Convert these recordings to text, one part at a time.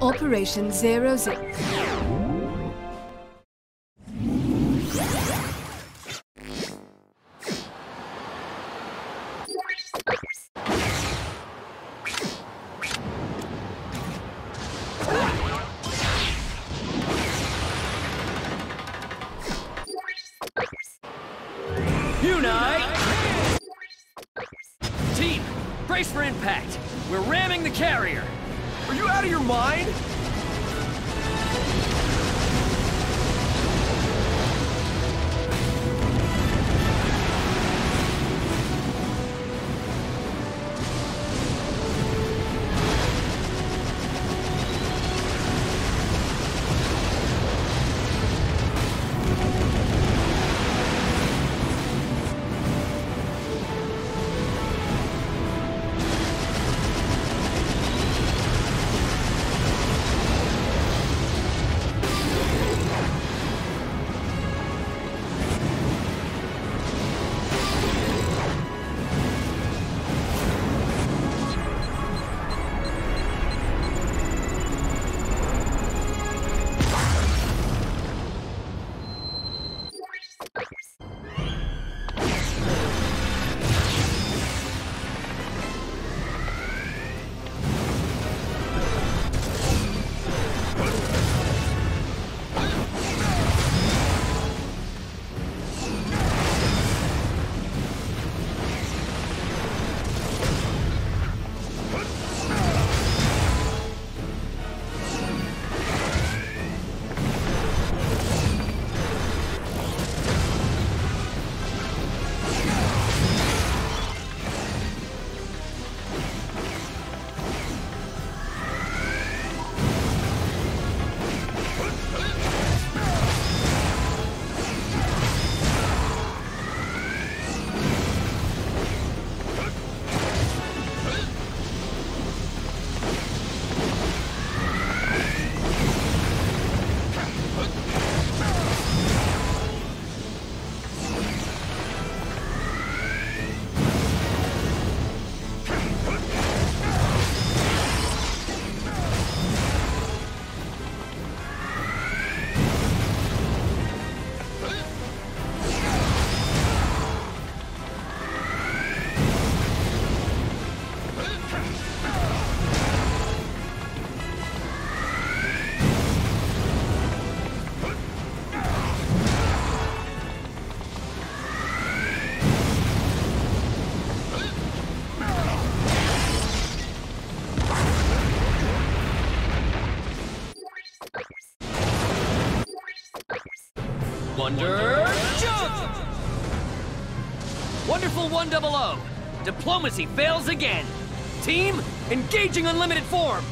Operation Zero Zip. 100. Diplomacy fails again. Team, engaging unlimited form.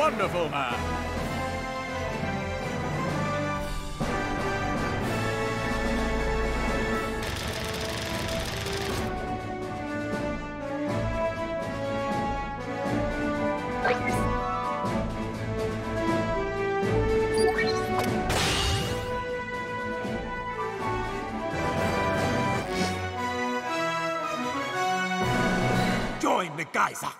Wonderful man. Join the Geyser.